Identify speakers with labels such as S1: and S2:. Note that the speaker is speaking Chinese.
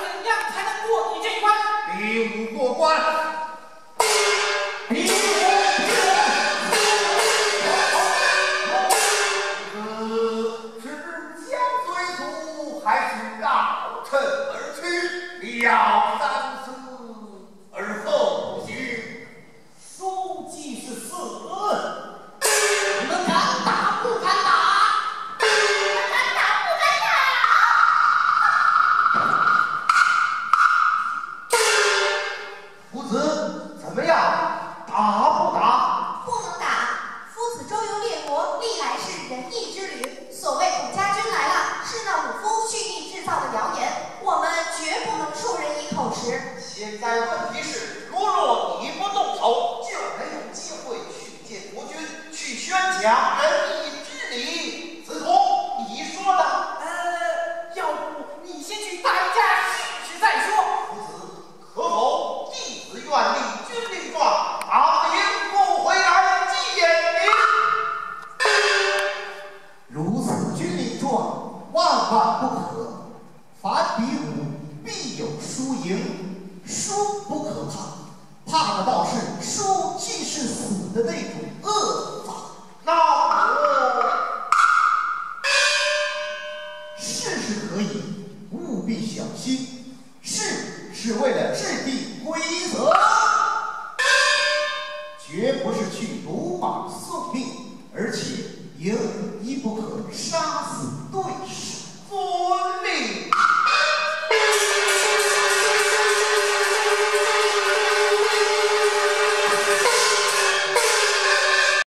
S1: 怎么过关？
S2: 比武过关，比武，还是？
S3: 仁义之旅，所谓土家军来了，是那武夫蓄意制造的谣言，我们绝不能授人以口实。
S4: 现在？
S2: 万不可！凡比武必有输赢，输不可怕，怕的倒是输即是死的那种恶法。
S4: 那我
S2: 试试可以，务必小心。试是为了制定规则，绝不是去鲁莽送命，而且赢亦不可杀死。